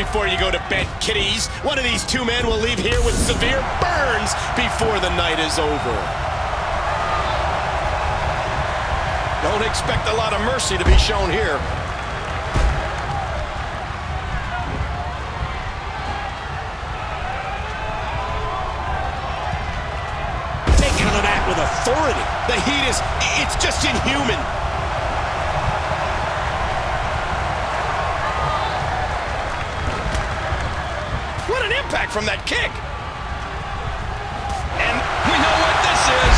before you go to bed, kiddies. One of these two men will leave here with severe burns before the night is over. Don't expect a lot of mercy to be shown here. Taking on that with authority. The heat is, it's just inhuman. From that kick. And we know what this is.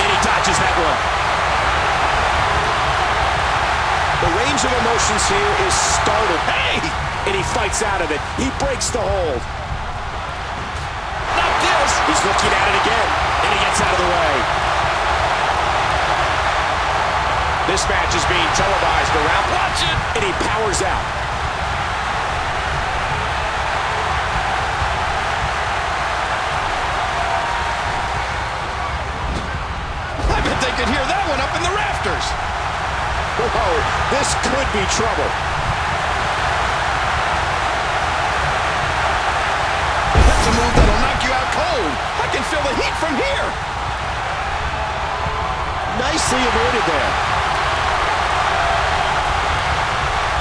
And he dodges that one. The range of emotions here is startled. Hey! And he fights out of it. He breaks the hold. Not this. He's looking at it again. And he gets out of the way. This match is being televised around. Watch it. And he powers out. Could hear that one up in the rafters. Whoa, this could be trouble. That's a move that'll knock you out cold. I can feel the heat from here. Nicely avoided there.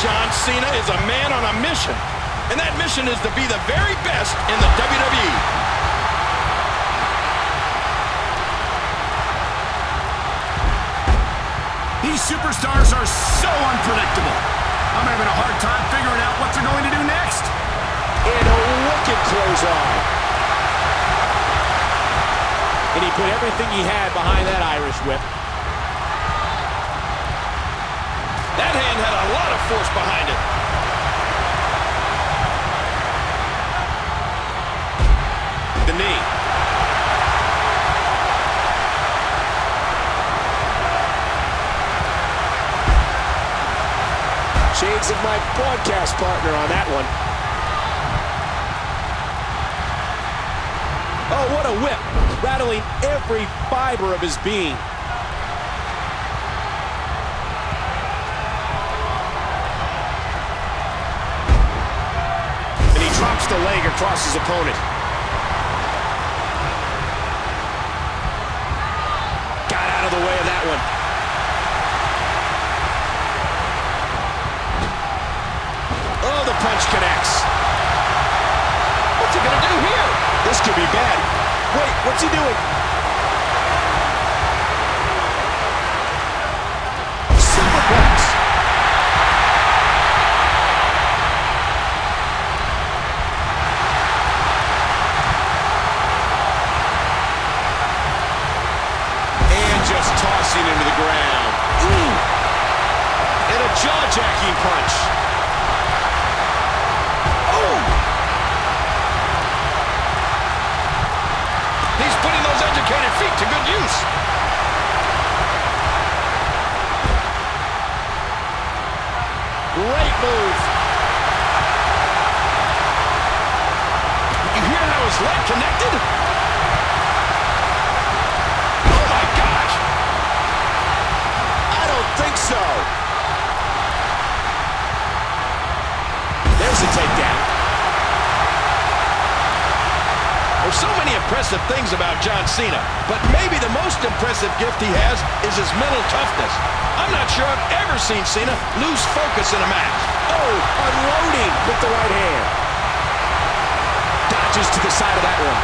John Cena is a man on a mission. And that mission is to be the very best in the. WWE. Superstars are so unpredictable. I'm having a hard time figuring out what they're going to do next. And a wicked clothesline. And he put everything he had behind that Irish whip. That hand had a lot of force behind it. Of my broadcast partner on that one. Oh, what a whip. Rattling every fiber of his being. And he drops the leg across his opponent. Got out of the way of that one. Oh, the What's he going to do here? This could be bad. Wait, what's he doing? Great move. You hear how his leg connected? Oh my gosh! I don't think so. There's a takedown. There's so many impressive things about John Cena, but maybe the most impressive gift he has is his mental toughness. I'm not sure I've ever seen Cena lose focus in a match. Oh, unloading with the right hand. Dodges to the side of that one.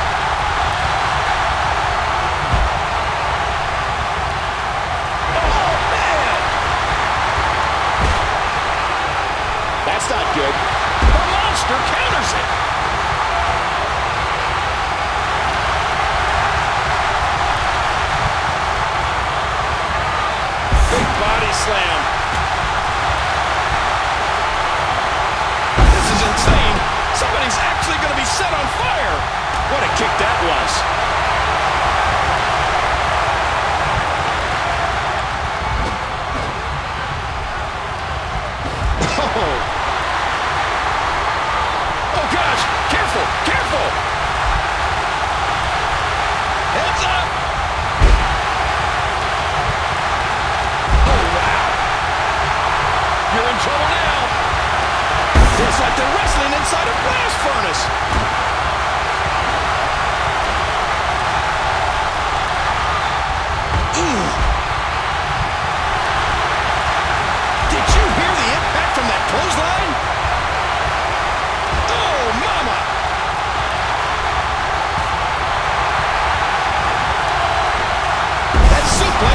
Oh, man! That's not good. The monster counters it. Big slam. This is insane. Somebody's actually going to be set on fire. What a kick that was.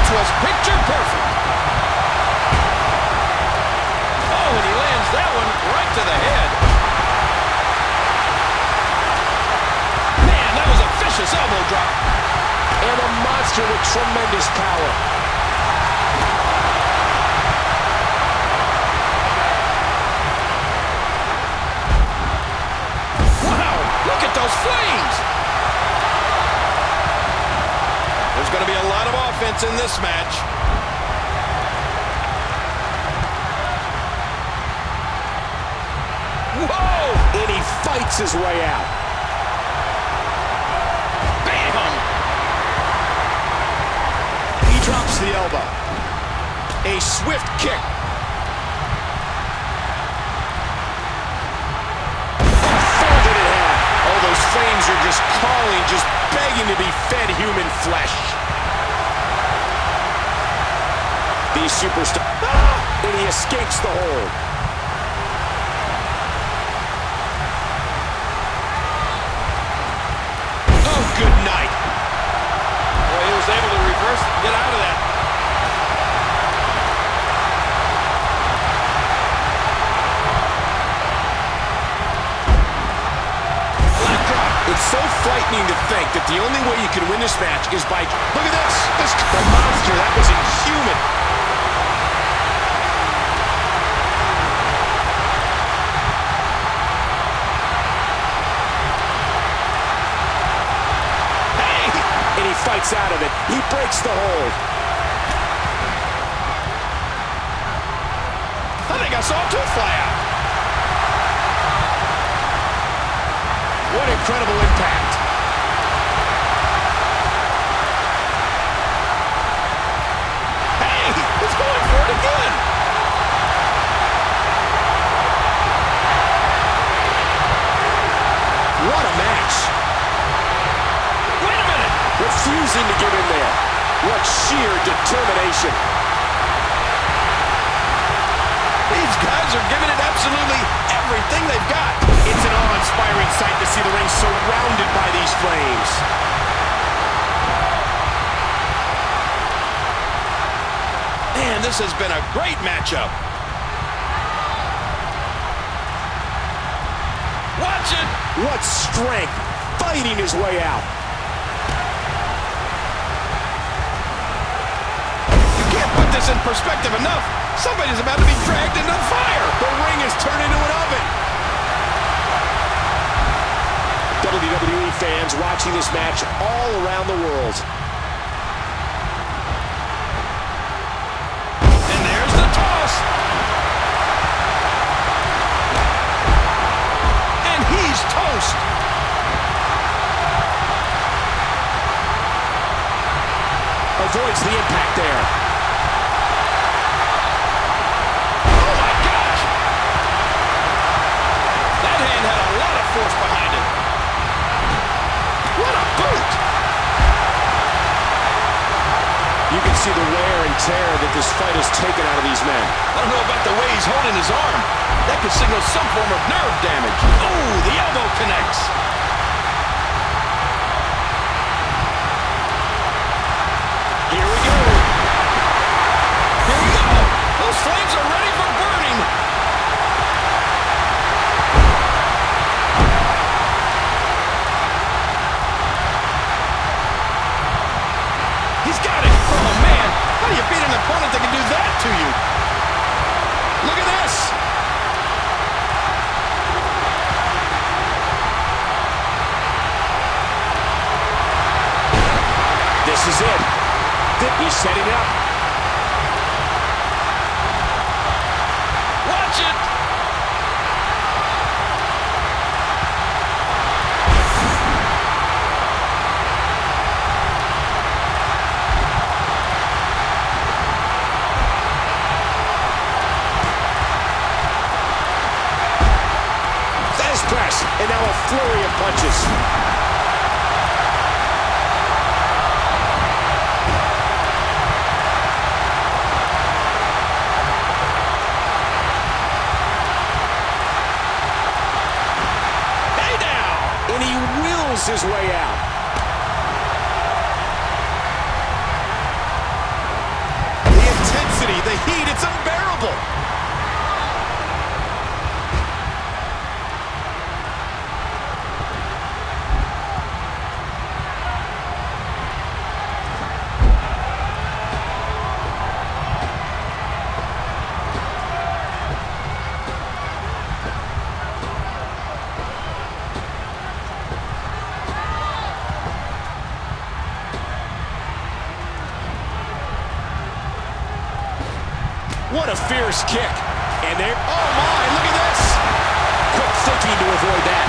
That was picture perfect. Oh, and he lands that one right to the head. Man, that was a vicious elbow drop. And a monster with tremendous power. Wow, look at those flames! There's going to be a lot in this match. Whoa! And he fights his way out. Bam! He drops the elbow. A swift kick. Folded in half. Oh, those flames are just calling, just begging to be fed human flesh. These superstars. Ah! And he escapes the hold. Oh, good night. Boy, he was able to reverse and get out of that. It's so frightening to think that the only way you can win this match is by... Look at this! This the monster, that was inhuman. Hey! Out of it. He breaks the hold. I think I saw two fly out. What incredible impact. Hey! He's going for it again! What a match. Wait a minute! Refusing to give in there. What sheer determination. These guys are giving it absolutely everything they've got. It's an awe-inspiring sight to see the ring surrounded by these flames. Man, this has been a great matchup. Watch it! What strength. Fighting his way out. You can't put this in perspective enough. Somebody's about to be dragged into the fire. The ring has turned into an oven. WWE fans watching this match all around the world. And there's the toss. And he's toast. Avoids the impact there. See the wear and tear that this fight has taken out of these men. I don't know about the way he's holding his arm. That could signal some form of nerve damage. Oh, the elbow connects. Is it. He's setting up. Watch it. Fast press. And now a flurry of punches. his way What a fierce kick. And there, oh my, look at this. Quick thinking to avoid that.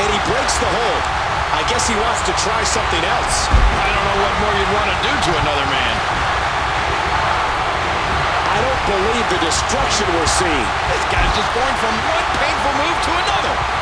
And he breaks the hold. I guess he wants to try something else. I don't know what more you'd want to do to another man. I don't believe the destruction we're seeing. This guy's just going from one painful move to another.